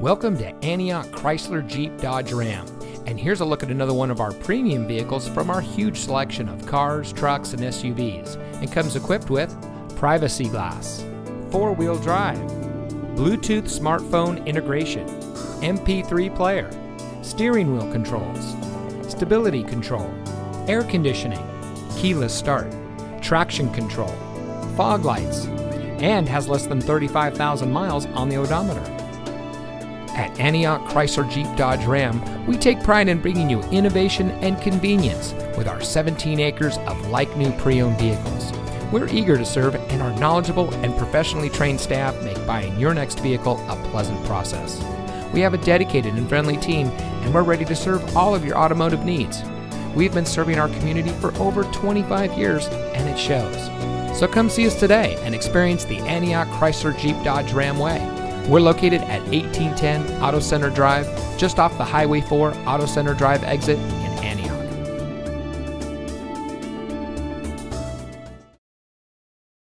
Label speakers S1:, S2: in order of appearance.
S1: Welcome to Antioch Chrysler Jeep Dodge Ram. And here's a look at another one of our premium vehicles from our huge selection of cars, trucks, and SUVs. It comes equipped with privacy glass, four wheel drive, Bluetooth smartphone integration, MP3 player, steering wheel controls, stability control, air conditioning, keyless start, traction control, fog lights, and has less than 35,000 miles on the odometer. At Antioch Chrysler Jeep Dodge Ram, we take pride in bringing you innovation and convenience with our 17 acres of like new pre owned vehicles. We're eager to serve, and our knowledgeable and professionally trained staff make buying your next vehicle a pleasant process. We have a dedicated and friendly team, and we're ready to serve all of your automotive needs. We've been serving our community for over 25 years, and it shows. So come see us today and experience the Antioch Chrysler Jeep Dodge Ram way. We're located at 1810 Auto Center Drive, just off the Highway 4 Auto Center Drive exit